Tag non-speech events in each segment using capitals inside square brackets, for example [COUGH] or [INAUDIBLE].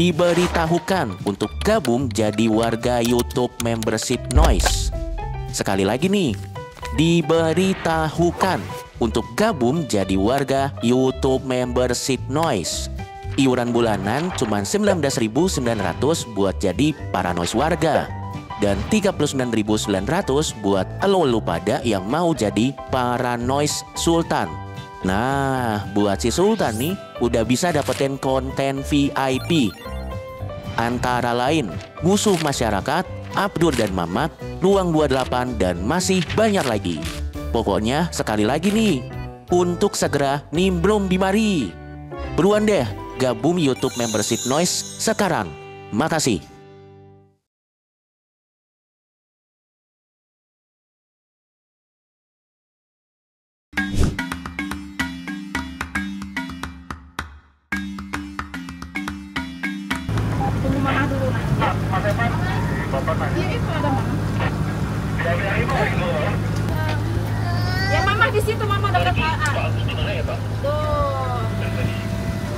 diberitahukan untuk gabung jadi warga YouTube Membership Noise. Sekali lagi nih, diberitahukan untuk gabung jadi warga YouTube Membership Noise. Iuran bulanan cuma 19.900 buat jadi para noise warga dan 39.900 buat lo lu pada yang mau jadi para noise sultan. Nah, buat si sultan nih udah bisa dapetin konten VIP. Antara lain, musuh masyarakat, Abdur dan Mamat, Ruang 28 dan masih banyak lagi. Pokoknya sekali lagi nih, untuk segera nimbrung di mari. Beruan deh, gabung YouTube Membership Noise sekarang. Makasih.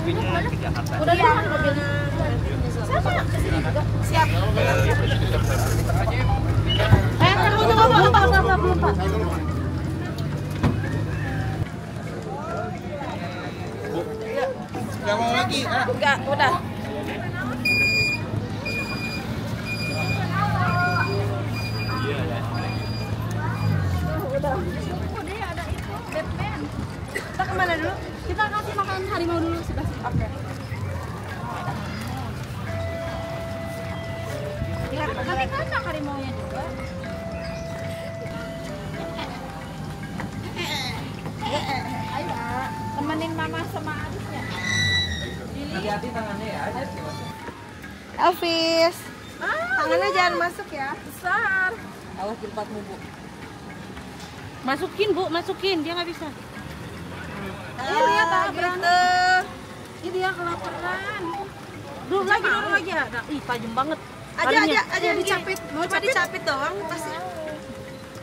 Ke Jakarta. Udah mana mobilnya? Juga. Siap. Eh, tunggu. Gak mau lagi, ah. Enggak, udah. Udah. Udah ya ada itu, Batman. Kita ke mana dulu? Kita kasih makan harimau dulu. Oke. Ya, nanti kan harimaunya juga. Ayo, ah. temenin mama sama adiknya. Lili. Hati-hati tangannya ya. Elvis Ah, Tangannya jangan masuk ya besar. Awas jilbabmu, Bu. Masukin bu, masukin dia nggak bisa. Ini lihat ah, berani. gitu Ini dia kelaparan. Dulu lagi, dulu lagi ya. Nah, ih tajam banget. Aja aja aja dicapit Mau Capit. dicapit doang pasti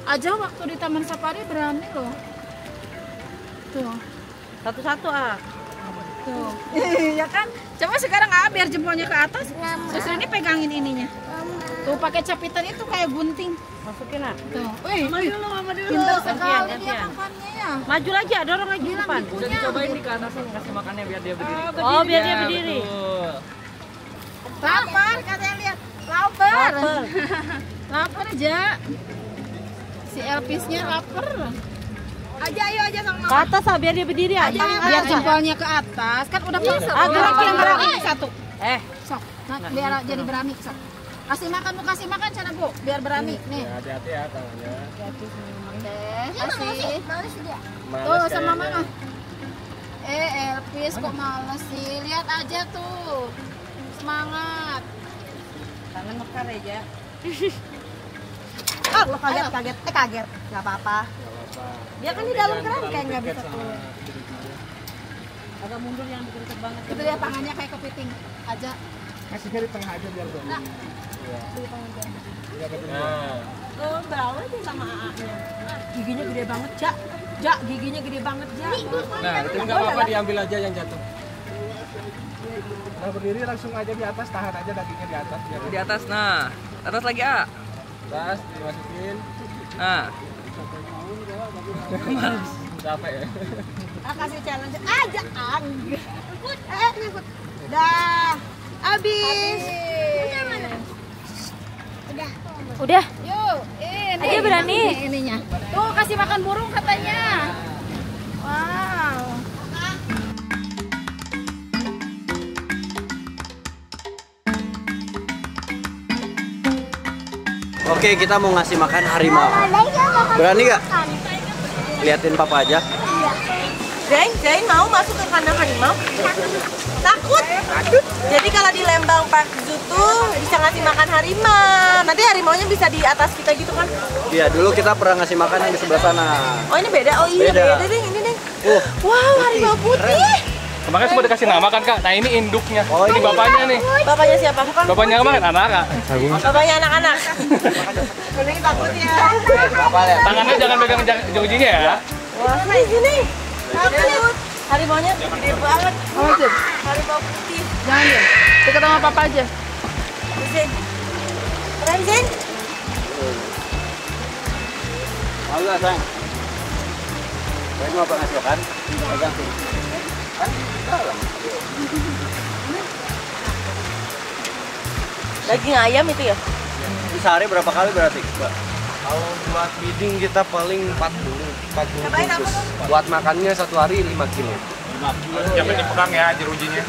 Aja waktu di Taman Safari berani loh. Tuh, Satu-satu ah. tuh. [LAUGHS] ya kan? Coba sekarang ah biar jempolnya ke atas. Terus ini pegangin ininya. Tuh pakai capitan itu kayak gunting. Masukin ah. Tuh. Wih, Mama dulu mama dulu pintar sekali dia. Maju lagi dorong lagi ke depan. Udah dicobain di ke atasin kasih makannya biar dia berdiri. Oh, biar dia berdiri. Lapar katanya lihat. Lapar. Lapar. [LAUGHS] Lapar aja. Si Elvisnya lapar. Aja ayo aja sama Ke atas ah, biar dia berdiri ah. Aja, biar ah. jempolnya ke atas kan udah bisa. Ah, gerak, yang berani satu. Eh, Sok, nah, biar jadi berani sok. Kasih makan bu, kasih makan sana bu, biar berani. Nih, Ya, Hati-hati ya tangannya. deh, kasih. Males Tuh sama mama. Eh, Elvis kok males sih? Lihat aja tuh. Semangat. tangan mekar aja. Oh lo kaget kaget Eh kaget Gak apa-apa Dia kan di dalam keran kayak nggak bisa keluar. Agak mundur yang deket banget. Itu dia tangannya kayak kepiting aja. Kasihnya di tengah aja biar Nah. Iya. Nah, Oh bawa sih sama AA-nya Giginya gede banget Jak Jak giginya gede banget Jak nah itu nggak apa-apa diambil aja yang jatuh. Nah berdiri langsung aja di atas, tahan aja dagingnya di atas. Biar Di atas, nah. Atas lagi, A. atas, dimasukin. Nah. Capek ya. Ah kasih challenge aja ang Eh ngikut Dah Abis Udah. Yuk, ini. Aja berani. Ini ininya. Tuh kasih makan burung katanya. Wow. Oke, kita mau ngasih makan harimau. Berani gak? Liatin papa aja. Zain, Zain mau masuk ke kandang harimau? Takut? Jadi kalau di Lembang Park Zoo tuh bisa ngasih makan harimau. Nanti harimaunya bisa di atas kita gitu kan? Iya, dulu kita pernah ngasih makan yang di sebelah sana. Oh ini beda? Oh iya Beda. beda, deh ini deh. Uh, Wow harimau putih. Kemarin semua dikasih nama kan kak. Nah ini induknya. Oh, ini bapaknya nih. Bapaknya siapa? Bukan. Bapaknya kemarin anak kak. Bapaknya anak-anak. Kuning takut ya. apa ya? Tangannya jangan pegang ujung-ujungnya ya. Wah sini sini. Takut. Harimaunya gede banget. Harimau putih. Jangan ya. Dekat sama papa aja. Zain. Keren Zain. Mau gak, sayang? Saya mau apa ngasih makan? Pegang sini. Kan? Dalam. Daging ayam itu ya? Sehari berapa kali berarti, Mbak? Kalau buat feeding kita paling 40 40 Cobain apa bungkus. Buat makannya satu hari 5 kilo. Jangan dipegang ya jerujinya.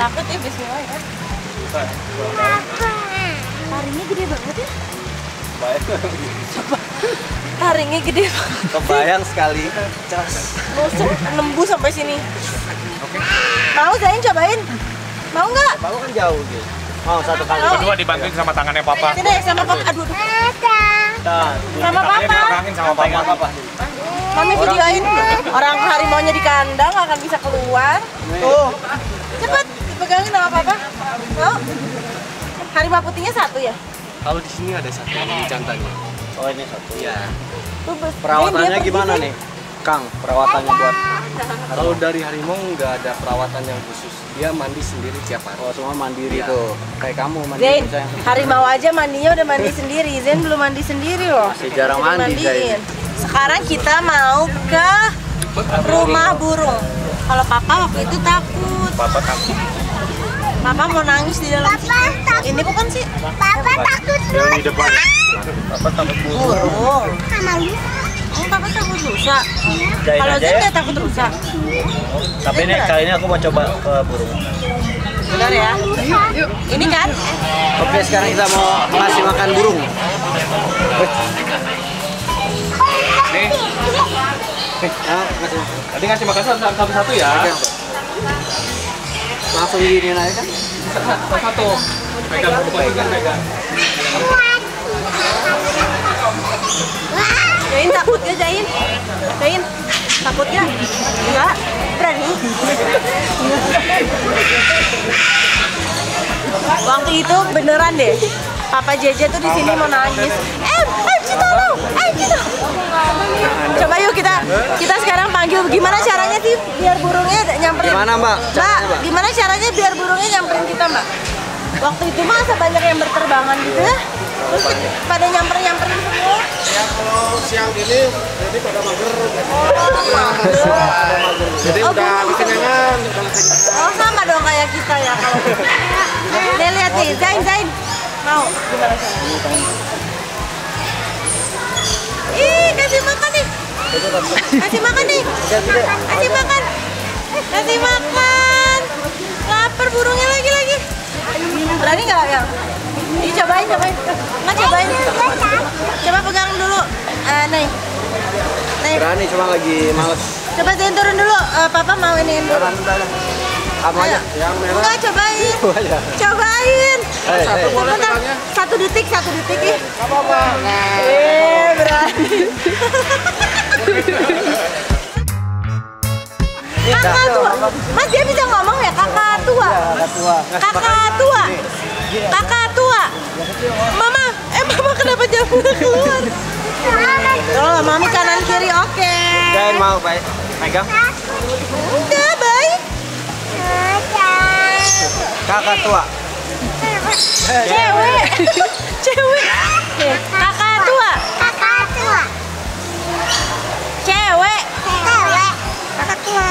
Takut ya Bismillah ya. Taringnya gede banget ya. Taringnya gede banget. Kebayang sekali. Nusuk nembus sampai sini. Mau Zain cobain? Mau nggak? Bapak kan jauh gitu. Mau satu kali. Kedua dibantuin sama tangannya papa. Sini deh sama papa. Aduh, aduh. Nah, sama papa. Sama papa. apa? Mami videoin orang harimaunya di kandang akan bisa keluar. Tuh. Cepet dipegangin sama papa. Mau? Harimau putihnya satu ya? Kalau di sini ada satu di jantannya. Oh, ini satu. Iya. Zain, Perawatannya gimana nih? Kang, perawatannya buat Kalau dari harimau nggak ada perawatan yang khusus. Dia mandi sendiri tiap hari. oh semua mandiri Iya. tuh. Kayak kamu mandiri Zain, harimau aja mandinya udah mandi sendiri. Zain belum mandi sendiri loh. Masih jarang Masih mandi, dimandiin. Sekarang kita mau ke rumah burung. Kalau papa waktu itu takut. Papa takut. Papa mau nangis di dalam. Ini bukan sih Papa takut Yang di depan. Papa takut burung. burung. sama lu. Papa takut rusa. Jain Kalau aja Zain ya. nggak takut rusa. Tapi ini kali ini aku mau coba ke burung. Benar ya? Ini kan? Oke, sekarang kita mau ngasih makan burung. Nih, Ah, ngasih makan. tadi ngasih makan satu- satu-satu ya. Langsung gini aja kan? Satu-satu. Pegang, pegang, pegang. Jain takut ya Jain? Jain takut ya? Enggak? Berani? Waktu itu beneran deh. Papa Jeje tuh di sini mau nangis. Em, em, Ci tolong, em, Ci tolong. Coba yuk kita kita sekarang panggil gimana caranya sih biar burungnya nyamperin. Gimana, Mbak? Mbak? gimana caranya biar burungnya nyamperin kita, Mbak? Waktu itu masa banyak yang berterbangan gitu ya? Terus pada nyamperin-nyamperin semua. Ya kalau siang ini jadi pada mager. Jadi Oh, udah burung. kekenyangan, udah kekenyangan. Oh sama dong kayak kita ya kalau gitu. Nih lihat nih, Zain Zain. Mau gimana caranya? Ih, kasih makan nih. Kasih makan nih. Kasih makan. Kasih makan. Lapar burungnya. Berani nggak ya? Ih, cobain, cobain. Nggak cobain. Coba pegang dulu. Eh, nih. Nih. Berani cuma lagi males. Coba Zain turun dulu. Eh, Papa mau iniin dulu. Jalan udah. Kamu aja. Yang merah. Enggak, cobain. Kamu aja. Cobain. Hei, hei. Sebentar. Satu detik, satu detik ih. apa-apa. Nah, Eh, berani. Kakak tua. Mas dia bisa ngomong ya kakak tua. Kakak tua. Kakak tua. Kakak tua. Mama, eh mama kenapa jamurnya keluar? Oh, mami kanan kiri oke. Jain mau baik. Megang. Udah baik. Kakak tua. Cewek. Cewek. Kakak tua. Kakak tua. Cewek. Cewek. Kakak tua.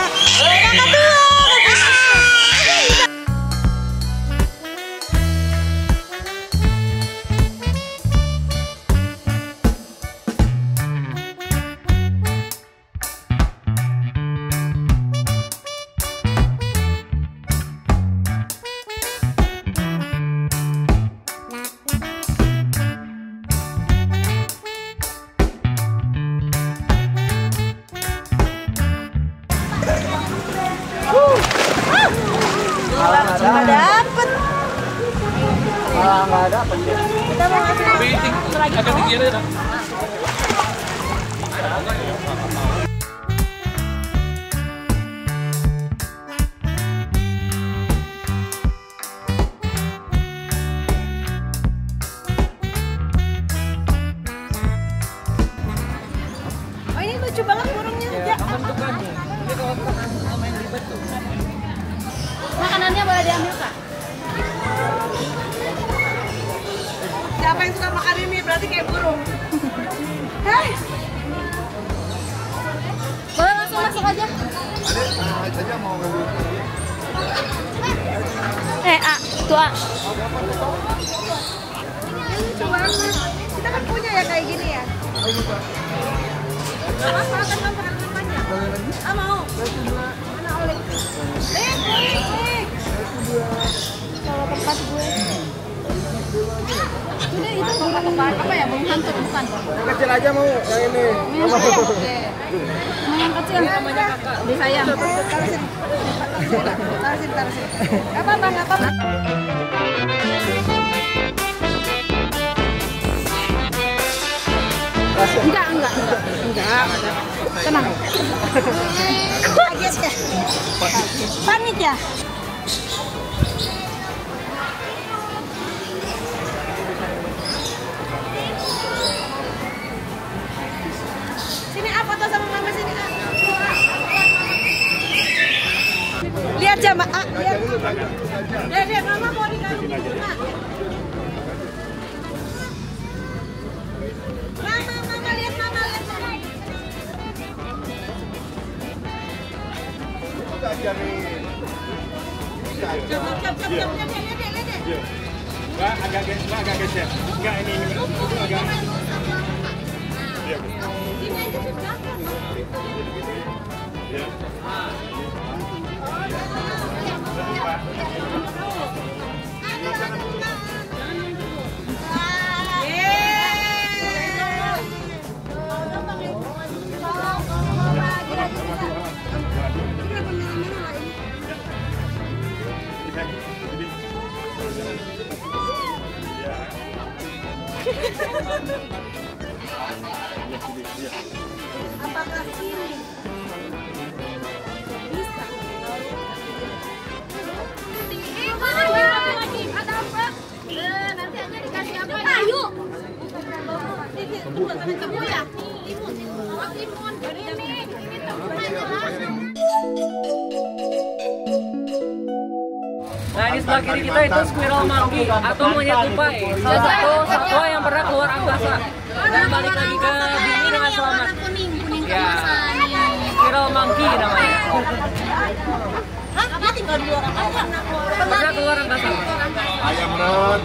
Nggak ada apa sih? Kita mau kasih Lebih tinggi, agak tinggi aja dah. Oh ini lucu banget burungnya. Ya. Makanannya boleh diambil kak? Siapa yang suka makan ini berarti kayak burung. Hei, Boleh langsung masuk aja. Eh, A, tuh A. ini lucu banget. Kita kan punya ya kayak gini ya. Mas mau kan kamu makan namanya? Ah mau. Mana oleh? Eh, eh. Kalau tempat gue. Sudah itu tempat apa ya? Burung hantu bukan? Kecil aja mau yang ini. Yang kecil. Yang kecil namanya kakak. Di sayang. Taruh sini. Taruh sini, taruh sini. Gak apa-apa, gak apa-apa. Enggak, enggak, enggak. Enggak. Tenang. [LAUGHS] Kaget ya? Panik ya? Foto sama mama sini ah. Lihat jama ah, lihat. Lihat, lihat mama mau bunga. Mama, mama lihat mama lihat ini ini. Sebelah kiri kita itu squirrel monkey atau monyet tupai. Salah satu satwa yang pernah keluar angkasa dan balik lagi ke bumi dengan selamat. Kuning, kuning Ya, squirrel monkey namanya. Hah? Dia tinggal di luar angkasa. Pernah keluar angkasa. Ayam ron.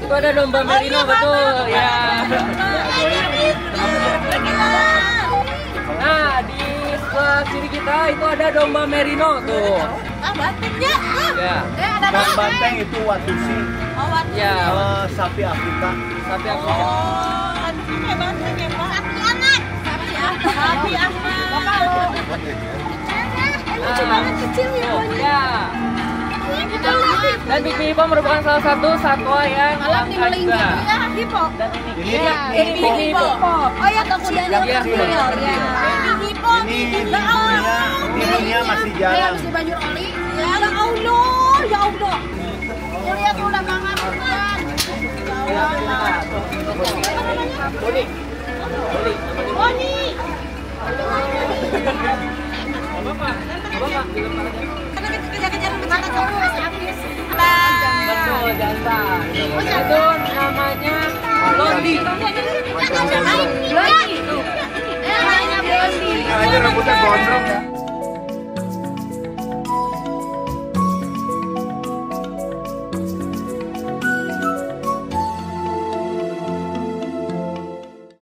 Itu ada domba merino betul ya. Nah di sebelah kiri kita itu ada domba merino tuh. Ah. Ah. Ya, Eh, ada banteng itu watusi. Oh, ya. Eh, sapi Afrika. Sapi aku. Oh, kayak banteng ya, Pak. Sapi amat. Sapi amat. Sapi amat. Lucu banget kecil ya. Ya. Dan Big Hippo merupakan salah satu satwa yang langka juga. Ya, hipo. Dan ini Ini ya, ini Hippo. Oh, ya. Yang Ya, ya. Ini Ya Eh, habis dibanjur oli. Ya Allah, ya Allah. Tuh lihat udah mama bukan. Ya Allah. Boni. Kejar-kejar kejar Betul, jantan. Itu namanya Londi. Blondie. Eh, namanya Blondie. Aja rambutnya gondrong ya.